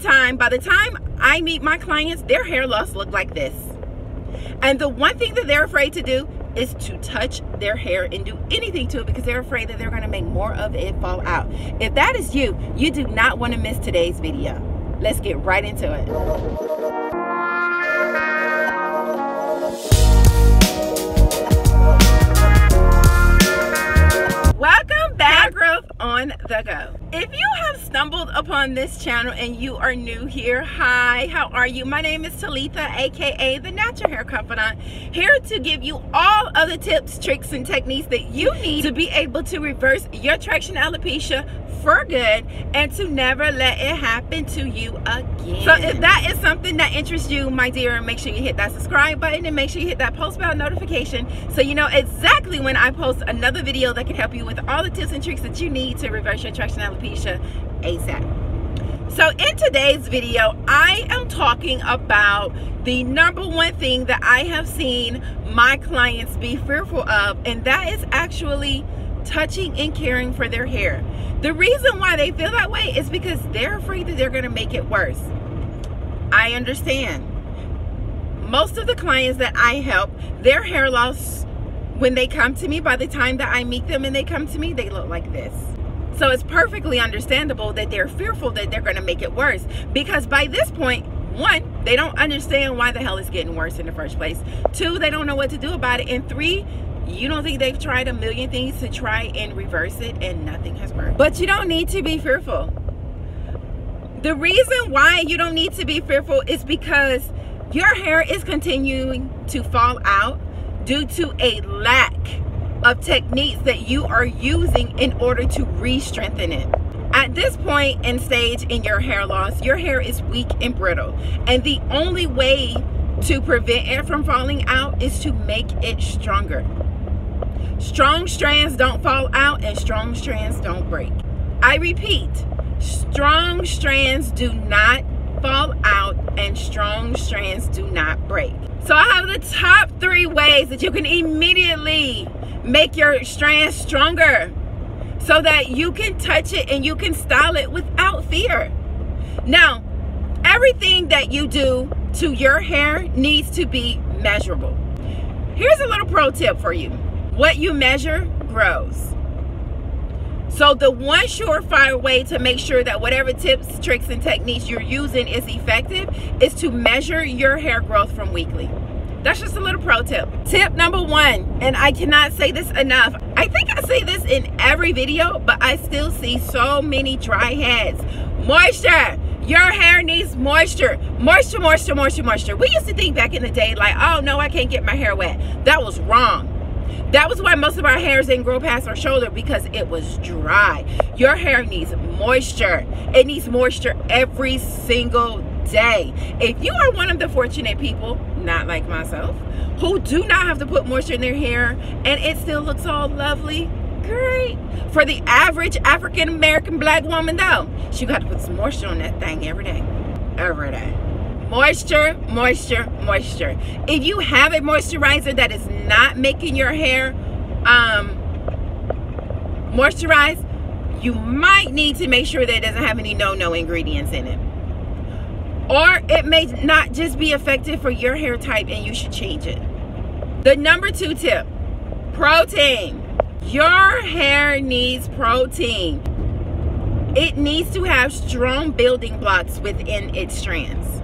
time, by the time I meet my clients, their hair loss look like this. And the one thing that they're afraid to do is to touch their hair and do anything to it because they're afraid that they're going to make more of it fall out. If that is you, you do not want to miss today's video. Let's get right into it. Welcome back, Growth on the Go. If you have stumbled upon this channel and you are new here, hi, how are you? My name is Talitha, aka the Natural Hair Confidant, here to give you all of the tips, tricks, and techniques that you need to be able to reverse your traction alopecia for good and to never let it happen to you again. So if that is something that interests you, my dear, make sure you hit that subscribe button and make sure you hit that post bell notification so you know exactly when I post another video that can help you with all the tips and tricks that you need to reverse your traction alopecia ASAP. So in today's video, I am talking about the number one thing that I have seen my clients be fearful of, and that is actually touching and caring for their hair. The reason why they feel that way is because they're afraid that they're going to make it worse. I understand. Most of the clients that I help, their hair loss, when they come to me, by the time that I meet them and they come to me, they look like this. So it's perfectly understandable that they're fearful that they're going to make it worse because by this point, one, they don't understand why the hell it's getting worse in the first place. Two, they don't know what to do about it. And three, you don't think they've tried a million things to try and reverse it and nothing has worked. But you don't need to be fearful. The reason why you don't need to be fearful is because your hair is continuing to fall out due to a lack of techniques that you are using in order to re-strengthen it. At this point and stage in your hair loss, your hair is weak and brittle. And the only way to prevent it from falling out is to make it stronger. Strong strands don't fall out and strong strands don't break. I repeat, strong strands do not fall out and strong strands do not break. So I have the top three ways that you can immediately make your strands stronger so that you can touch it and you can style it without fear. Now, everything that you do to your hair needs to be measurable. Here's a little pro tip for you. What you measure grows. So the one surefire way to make sure that whatever tips, tricks, and techniques you're using is effective is to measure your hair growth from weekly. That's just a little pro tip. Tip number one, and I cannot say this enough. I think I say this in every video, but I still see so many dry heads. Moisture. Your hair needs moisture. Moisture, moisture, moisture, moisture. We used to think back in the day like, oh no, I can't get my hair wet. That was wrong. That was why most of our hairs didn't grow past our shoulder because it was dry. Your hair needs moisture. It needs moisture every single day. If you are one of the fortunate people, not like myself, who do not have to put moisture in their hair and it still looks all lovely, great. For the average African American black woman though, she got to put some moisture on that thing every day. Every day moisture moisture moisture. If you have a moisturizer that is not making your hair um moisturize you might need to make sure that it doesn't have any no-no ingredients in it. Or it may not just be effective for your hair type and you should change it. The number two tip protein. Your hair needs protein. It needs to have strong building blocks within its strands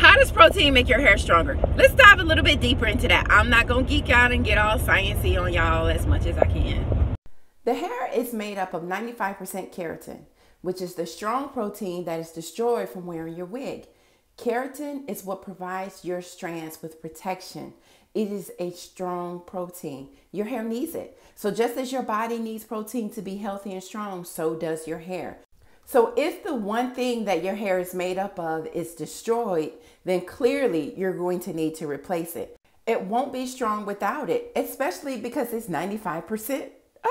how does protein make your hair stronger? Let's dive a little bit deeper into that. I'm not going to geek out and get all sciencey on y'all as much as I can. The hair is made up of 95% keratin, which is the strong protein that is destroyed from wearing your wig. Keratin is what provides your strands with protection. It is a strong protein. Your hair needs it. So just as your body needs protein to be healthy and strong, so does your hair. So if the one thing that your hair is made up of is destroyed, then clearly you're going to need to replace it. It won't be strong without it, especially because it's 95%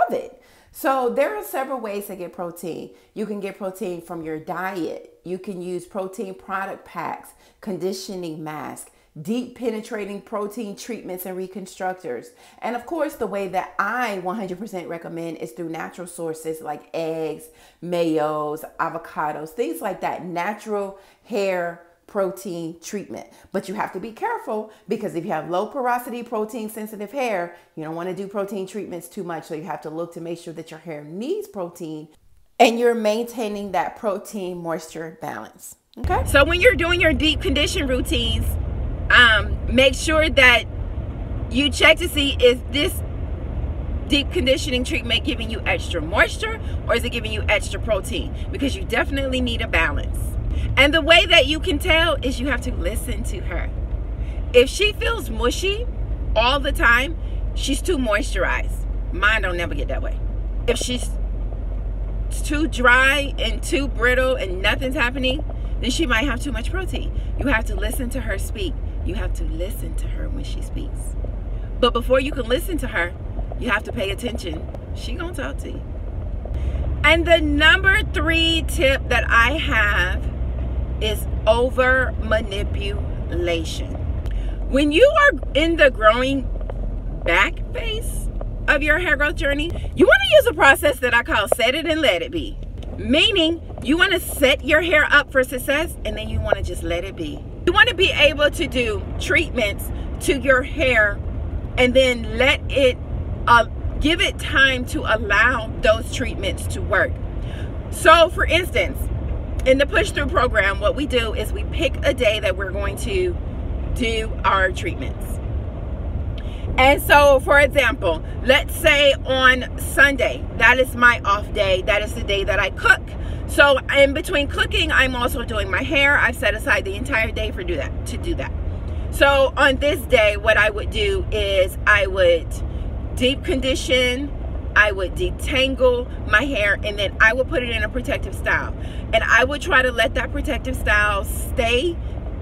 of it. So there are several ways to get protein. You can get protein from your diet. You can use protein product packs, conditioning mask, deep penetrating protein treatments and reconstructors. And of course, the way that I 100% recommend is through natural sources like eggs, mayos, avocados, things like that. Natural hair protein treatment. But you have to be careful because if you have low porosity, protein sensitive hair, you don't want to do protein treatments too much. So you have to look to make sure that your hair needs protein and you're maintaining that protein moisture balance. Okay. So when you're doing your deep condition routines, um, make sure that you check to see is this deep conditioning treatment giving you extra moisture or is it giving you extra protein? Because you definitely need a balance. And the way that you can tell is you have to listen to her. If she feels mushy all the time, she's too moisturized. Mine don't never get that way. If she's too dry and too brittle and nothing's happening, then she might have too much protein. You have to listen to her speak. You have to listen to her when she speaks. But before you can listen to her, you have to pay attention. She gonna talk to you. And the number three tip that I have is over manipulation. When you are in the growing back phase of your hair growth journey, you want to use a process that I call set it and let it be. Meaning, you want to set your hair up for success and then you want to just let it be. You want to be able to do treatments to your hair and then let it, uh, give it time to allow those treatments to work. So, for instance, in the push through program, what we do is we pick a day that we're going to do our treatments. And so, for example, let's say on Sunday, that is my off day. That is the day that I cook. So, in between cooking, I'm also doing my hair. I've set aside the entire day for do that to do that. So, on this day, what I would do is I would deep condition, I would detangle my hair and then I would put it in a protective style. And I would try to let that protective style stay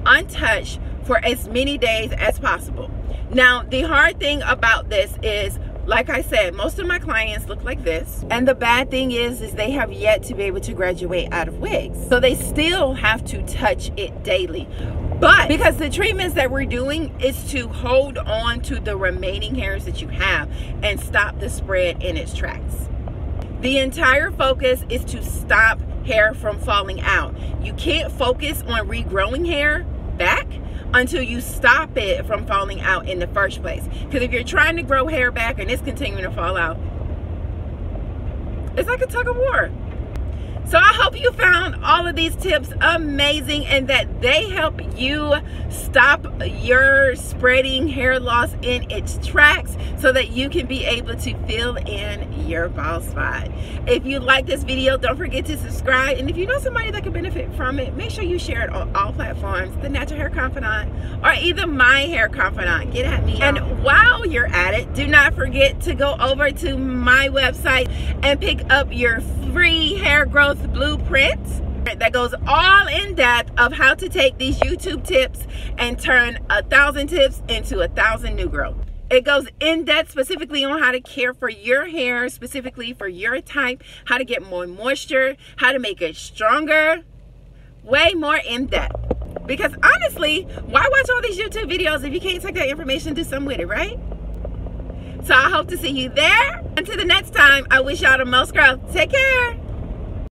untouched for as many days as possible. Now, the hard thing about this is like I said, most of my clients look like this. And the bad thing is, is they have yet to be able to graduate out of wigs. So they still have to touch it daily. But because the treatments that we're doing is to hold on to the remaining hairs that you have and stop the spread in its tracks. The entire focus is to stop hair from falling out. You can't focus on regrowing hair back until you stop it from falling out in the first place. Because if you're trying to grow hair back and it's continuing to fall out, it's like a tug of war. So I hope you found all of these tips amazing and that they help you stop your spreading hair loss in its tracks so that you can be able to fill in your bald spot. If you like this video, don't forget to subscribe. And if you know somebody that could benefit from it, make sure you share it on all platforms, The Natural Hair Confidant or either My Hair Confidant. Get at me. And while you're at it, do not forget to go over to my website and pick up your free hair growth blueprint that goes all in depth of how to take these YouTube tips and turn a thousand tips into a thousand new growth. It goes in depth specifically on how to care for your hair, specifically for your type, how to get more moisture, how to make it stronger, way more in depth. Because honestly, why watch all these YouTube videos if you can't take that information and do something with it, right? So I hope to see you there. Until the next time, I wish y'all the most growth. Take care.